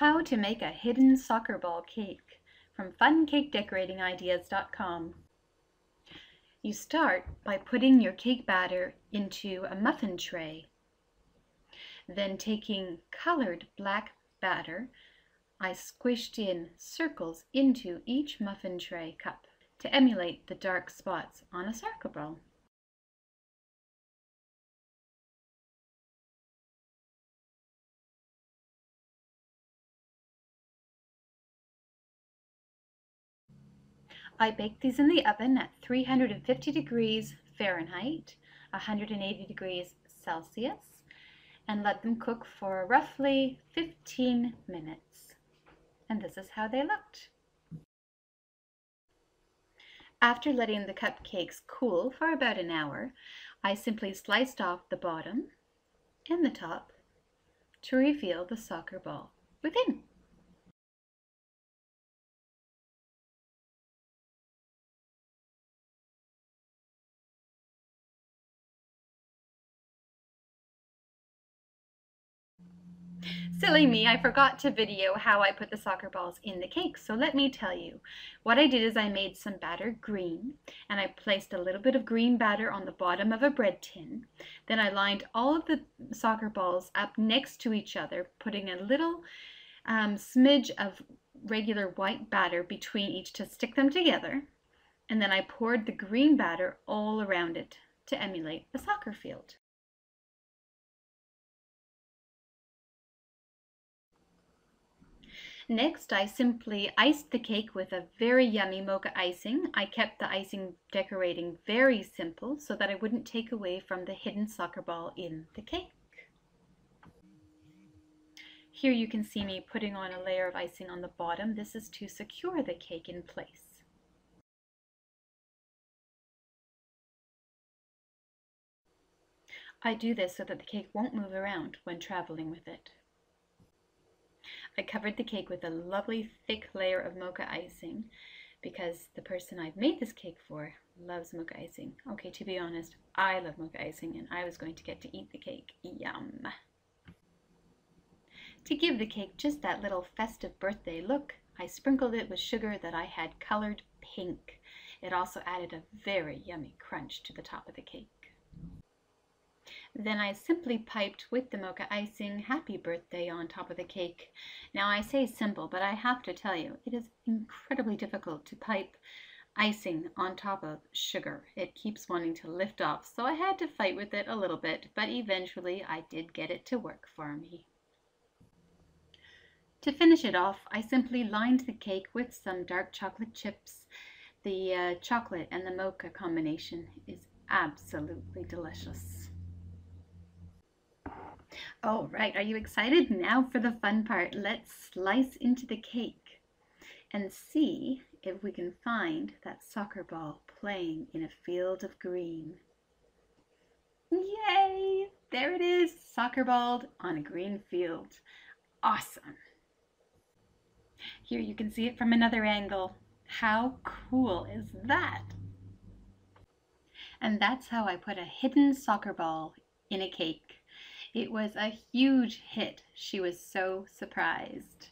How to make a hidden soccer ball cake from funcakedecoratingideas.com. You start by putting your cake batter into a muffin tray. Then taking colored black batter, I squished in circles into each muffin tray cup to emulate the dark spots on a soccer ball. I bake these in the oven at 350 degrees Fahrenheit, 180 degrees Celsius, and let them cook for roughly 15 minutes. And this is how they looked. After letting the cupcakes cool for about an hour, I simply sliced off the bottom and the top to reveal the soccer ball within. Silly me, I forgot to video how I put the soccer balls in the cake, so let me tell you. What I did is I made some batter green, and I placed a little bit of green batter on the bottom of a bread tin. Then I lined all of the soccer balls up next to each other, putting a little um, smidge of regular white batter between each to stick them together. And then I poured the green batter all around it to emulate a soccer field. Next, I simply iced the cake with a very yummy mocha icing. I kept the icing decorating very simple so that I wouldn't take away from the hidden soccer ball in the cake. Here you can see me putting on a layer of icing on the bottom. This is to secure the cake in place. I do this so that the cake won't move around when traveling with it. I covered the cake with a lovely thick layer of mocha icing because the person I've made this cake for loves mocha icing. Okay, to be honest, I love mocha icing and I was going to get to eat the cake. Yum! To give the cake just that little festive birthday look, I sprinkled it with sugar that I had colored pink. It also added a very yummy crunch to the top of the cake. Then I simply piped with the mocha icing happy birthday on top of the cake. Now I say simple, but I have to tell you, it is incredibly difficult to pipe icing on top of sugar. It keeps wanting to lift off, so I had to fight with it a little bit, but eventually I did get it to work for me. To finish it off, I simply lined the cake with some dark chocolate chips. The uh, chocolate and the mocha combination is absolutely delicious. All right, are you excited? Now for the fun part. Let's slice into the cake and see if we can find that soccer ball playing in a field of green. Yay! There it is, soccer ball on a green field. Awesome. Here you can see it from another angle. How cool is that? And that's how I put a hidden soccer ball in a cake. It was a huge hit. She was so surprised.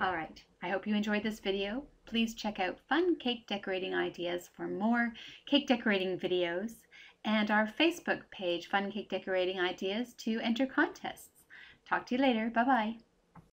All right, I hope you enjoyed this video. Please check out Fun Cake Decorating Ideas for more cake decorating videos and our Facebook page, Fun Cake Decorating Ideas, to enter contests. Talk to you later. Bye-bye.